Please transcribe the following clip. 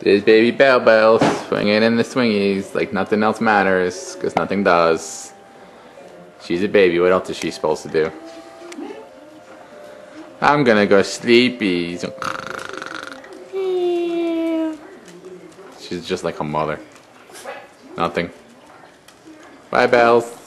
There's baby Bell Bell swinging in the swingies like nothing else matters because nothing does. She's a baby. What else is she supposed to do? I'm gonna go sleepy. She's just like her mother. Nothing. Bye, Bells.